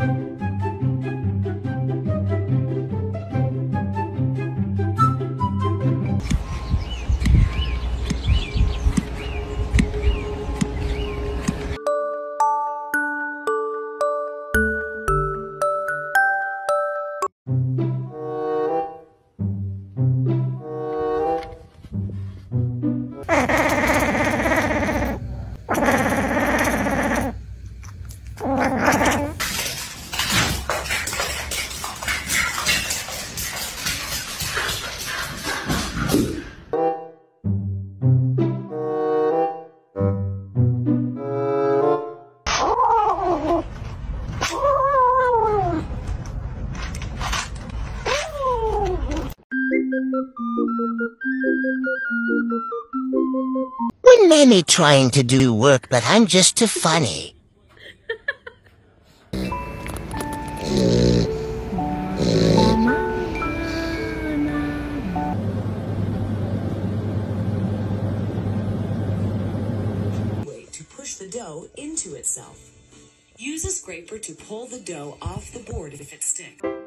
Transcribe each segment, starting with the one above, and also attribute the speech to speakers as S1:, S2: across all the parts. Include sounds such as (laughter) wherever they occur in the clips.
S1: When Trying to do work, but I'm just too funny.
S2: to push the dough into itself. Use a scraper to pull the dough off the board if it sticks.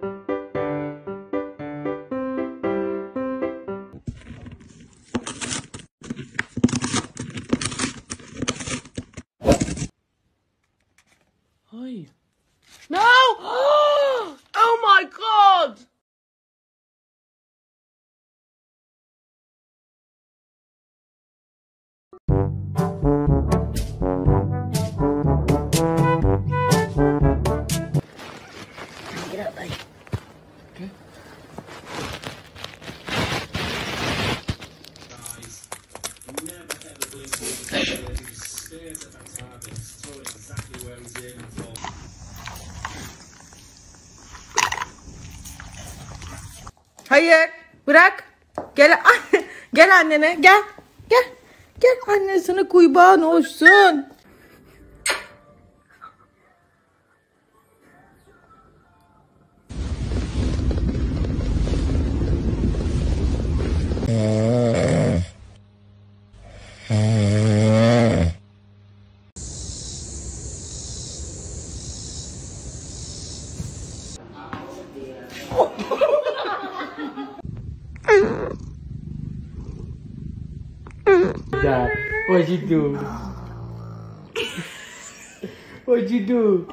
S3: Hayır. Bırak. Gel anne. (laughs) Gel annene. Gel. Gel. Gel annesine kurban olsun.
S4: Dad, what'd you do? What'd you do?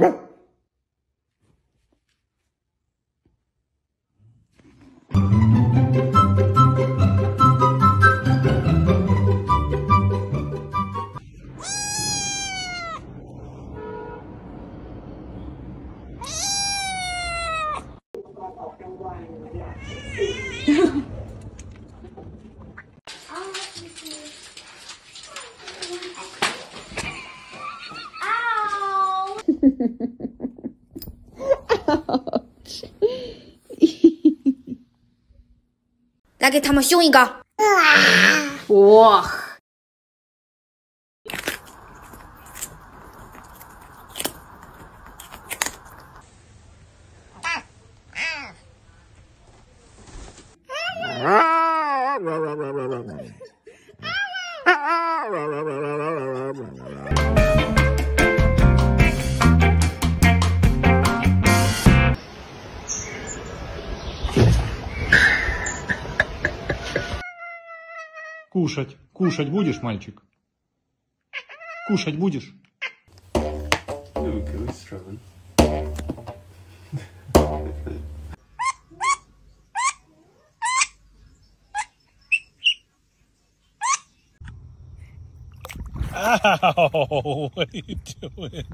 S5: Ow! (laughs) 来给他们凶一个。哇！
S6: Кушать. Кушать будешь, мальчик? Кушать будешь? Ow, (laughs) what are you doing?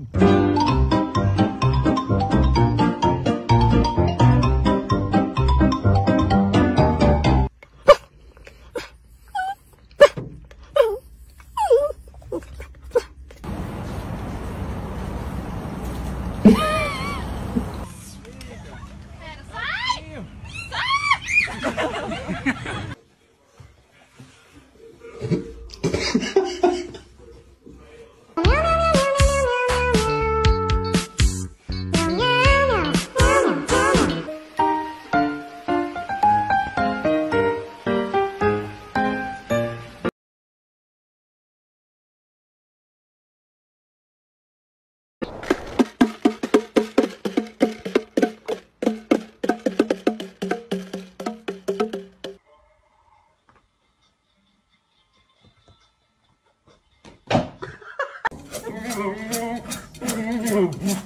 S7: Food when you're on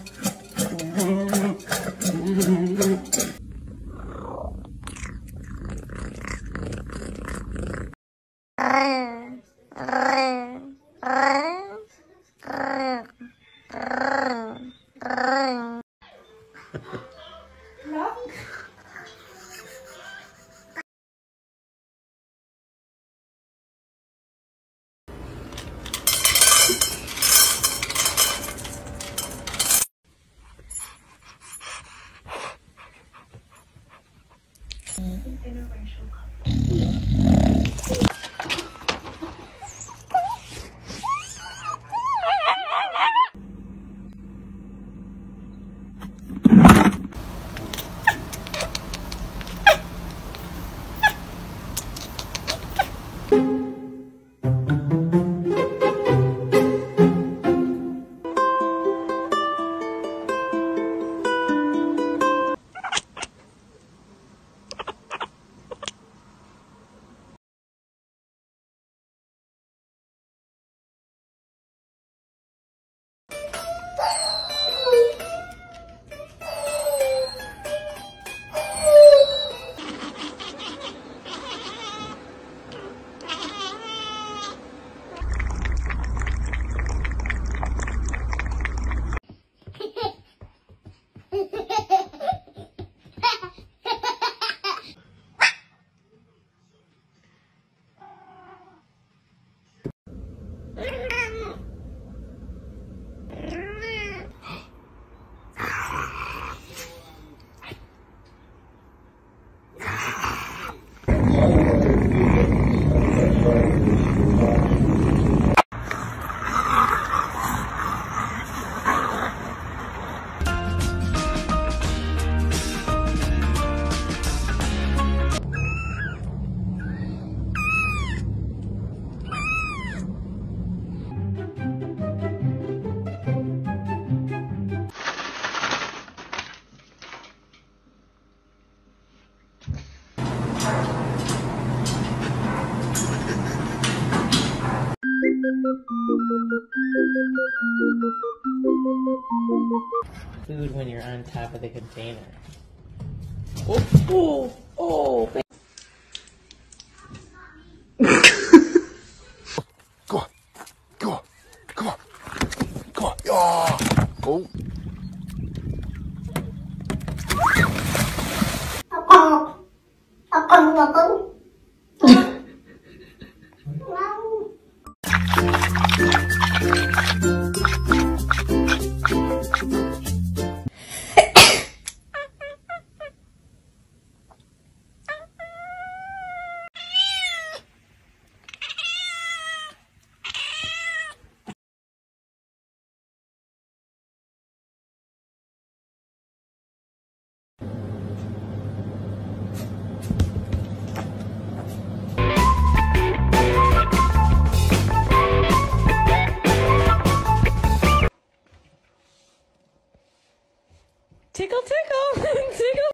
S7: top of the container. Oh, oh.
S8: tickle, tickle, (laughs) tickle.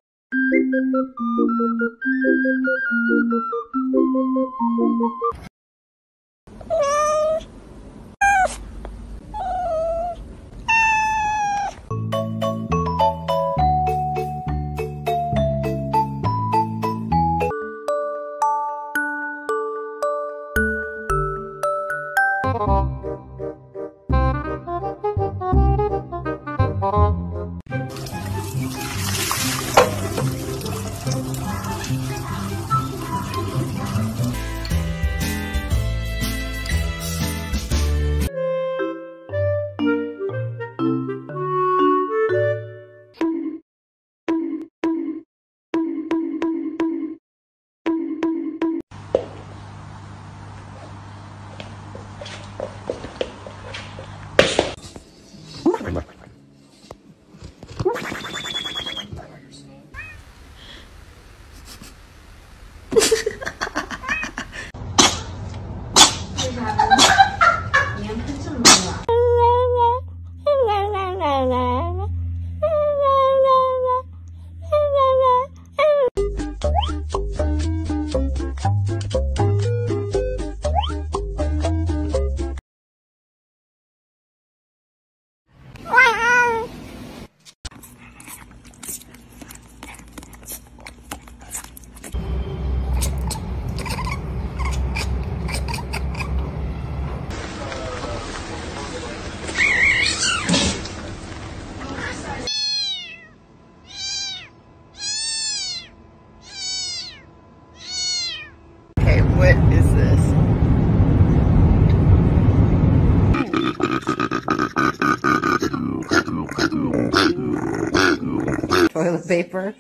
S9: Paper?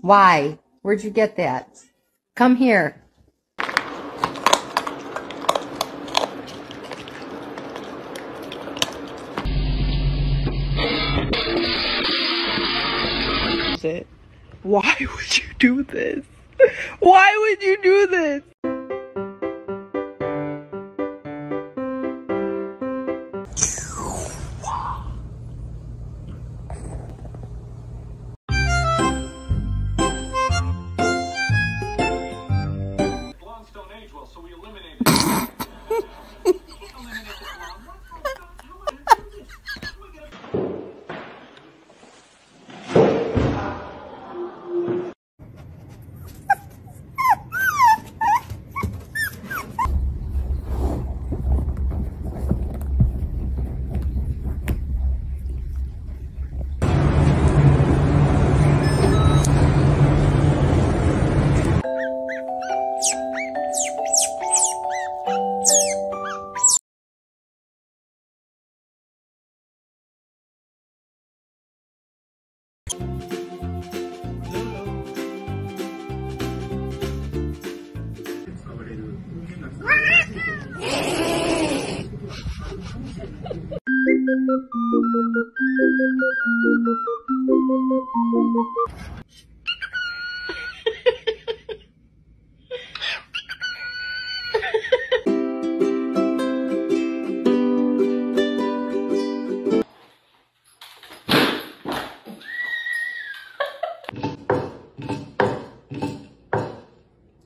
S9: Why? Where'd you get that? Come here.
S10: Why would you do this? Why would you do this?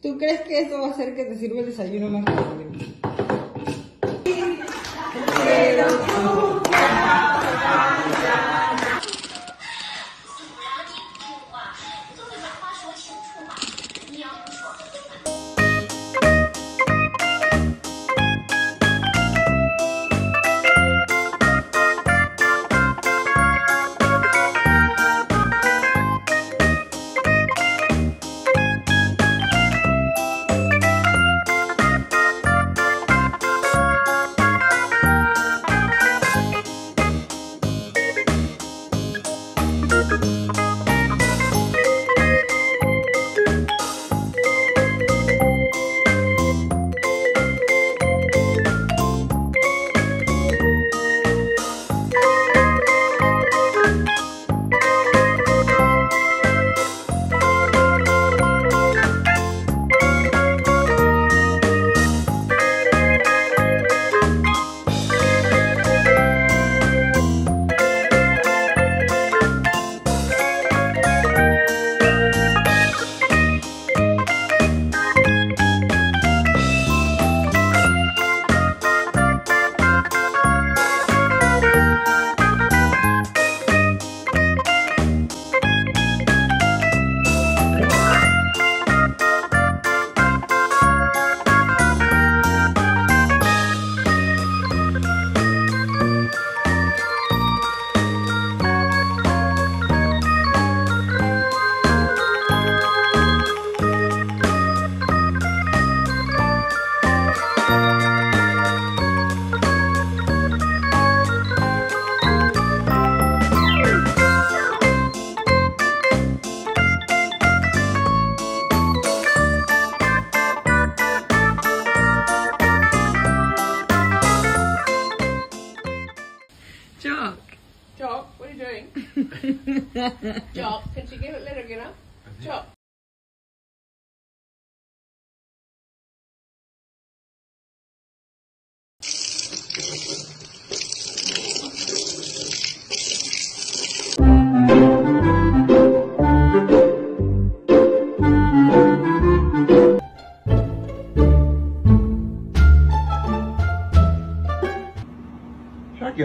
S11: ¿Tú crees que eso va a hacer que te sirva el desayuno más rápido?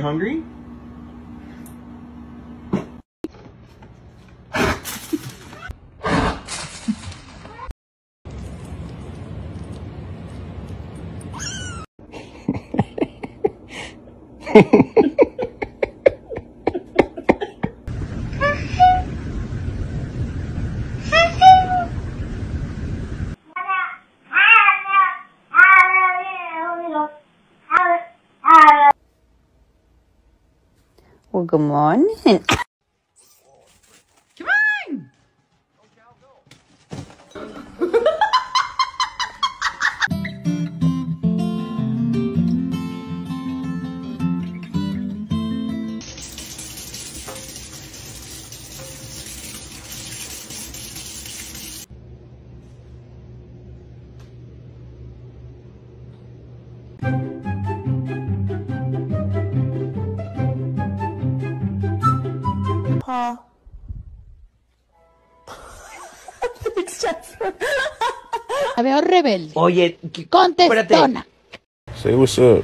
S12: Hungry?
S9: Well, good
S10: rebelde.
S13: Oye,
S10: Contestona.
S14: Say what's up.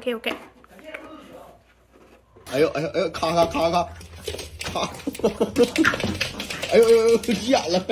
S2: OK OK
S14: 哎呦哎呦哎呦，咔咔咔咔咔！(laughs) 哎呦哎呦哎呦，急眼了。